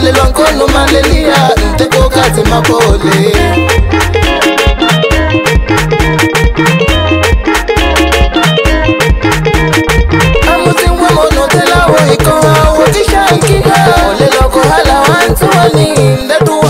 ole lonkonu malelia ntekokati mapole amusinwemonotelawo ikan awo tishankina ole loko halawantuwani ndetuwa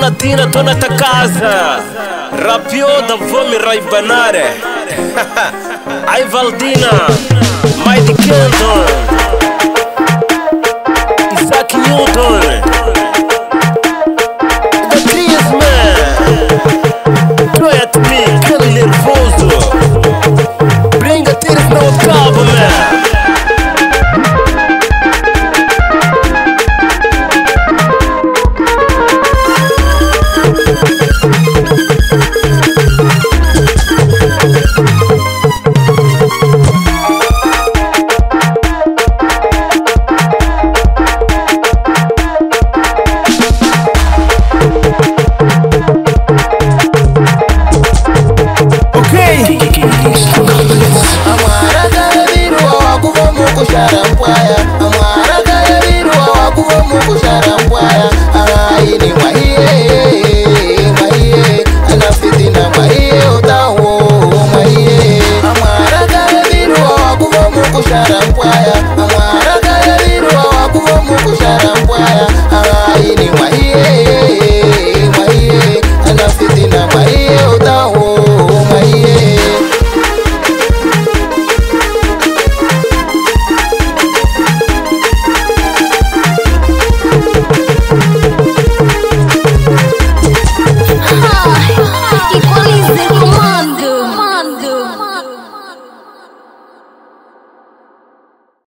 na tina, tô na tua casa. Rapiou da fome raibanare. É. Ai Valdina, Mighty Kenton, Isaac Newton. kwaya mwaragayabirwa wakuva mukushara kwaya aini mwaiye mwaiye anafitina mwaiye utawo mwaiye mwaragayabirwa wakuva mukushara kwaya mwaragayabirwa wakuva mukushara kwaya